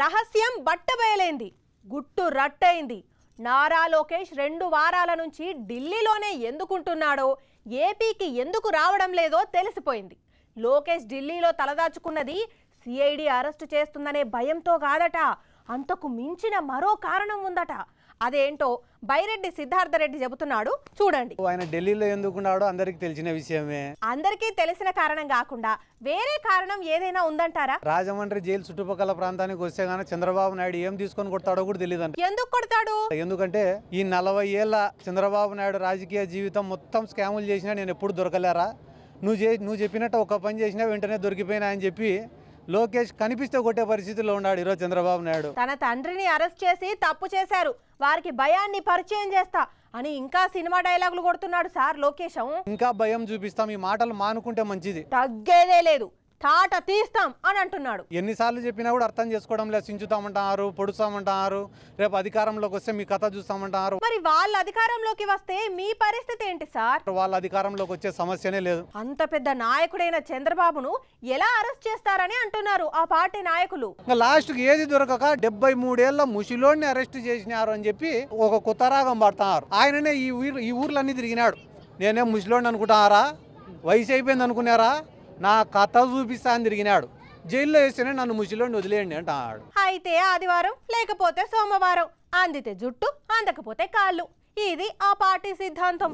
రహస్యం బట్టబయలైంది. గుట్టు రట్టయింది. నారా లోకేష్ రెండు వారాల నుంచి ఢిల్లీలోనే ఎందుకుంటున్నాడో ఏపీకి ఎందుకు రావడం లేదో తెలిసిపోయింది. లోకేష్ ఢిల్లీలో తలదాచుకున్నది సిఐడి అరెస్టు చేస్తుందనే భయంతో కాదట. అంతకు మించిన మరో కారణం ఉందట. అదేంటో బైరెడ్డి సిద్ధార్థరెడ్డి చెబుతున్నాడు. చూడండి. ఆయన ఢిల్లీలో ఎందుకున్నాడో అందరికీ తెలిసిన విషయమే. అందరికీ తెలిసిన కారణం కాకుండా వేరే కారణం ఏదైనా ఉందంటారా? రాజమండ్రి జైలు చుట్టుపక్కల ప్రాంతానికి వస్తే గానీ చంద్రబాబు నాయుడు ఏం తీసుకొని కొడతాడో కూడా తెలియదు ఎందుకు కొడతాడు? ఎందుకంటే ఈ నలభై ఏళ్ళ చంద్రబాబు నాయుడు రాజకీయ జీవితం మొత్తం స్కాములు చేసినా నేను ఎప్పుడు దొరకలేరా? నువ్వు చే నువ్వు చెప్పినట్టు ఒక పని చేసినా వెంటనే దొరికిపోయినా అని చెప్పి లోకేష్ కనిపిస్తే కొట్టే పరిస్థితిలో ఉన్నాడు ఈరోజు చంద్రబాబు నాయుడు. తన తండ్రిని అరెస్ట్ చేసి తప్పు చేశారు. వారికి భయాన్ని పరిచయం చేస్తా అని ఇంకా సినిమా డైలాగులు కొడుతున్నాడు సార్ లోకేశం ఇంకా భయం చూపిస్తాం. ఈ మాటలు మానుకుంటే మంచిది. తగ్గేదే లేదు. తాట తీస్తాం అని అంటున్నాడు. ఎన్నిసార్లు చెప్పినా కూడా అర్థం చేసుకోవడం లేదు. సించుతామంటున్నారు పొడుస్తామంటున్నారు రేపు అధికారంలోకి వస్తే మీ కథ చూస్తామంటున్నారు మరి వాళ్ళ అధికారంలోకి వస్తే మీ పరిస్థితి ఏంటి సార్? వాళ్ళ అధికారంలోకి వచ్చే సమస్యనే లేదు. అంత పెద్ద నాయకుడైన చంద్రబాబును ఎలా అరెస్ట్ చేస్తారని అంటున్నారు ఆ పార్టీ నాయకులు. ఇంకా లాస్ట్కి ఏది దొరకక డెబ్బై మూడేళ్ళ ముసిలోడిని అరెస్ట్ చేసినారు అని చెప్పి ఒక కొత్త రాగం పడుతున్నారు. ఆయననే ఈ ఊరు ఈ ఊర్లన్నీ తిరిగినాడు. నేనే ముసిలోడిని అనుకుంటున్నారా? వయసు అయిపోయింది అనుకున్నారా? నా కథ చూపిస్తా అని తిరిగినాడు. జైల్లో వేస్తేనే నన్ను ముసిలోడిని వదిలేయండి అంటాడు. అయితే ఆదివారం లేకపోతే సోమవారం. అందితే జుట్టు అందకపోతే కాళ్ళు. ఇది ఆ పార్టీ సిద్ధాంతం.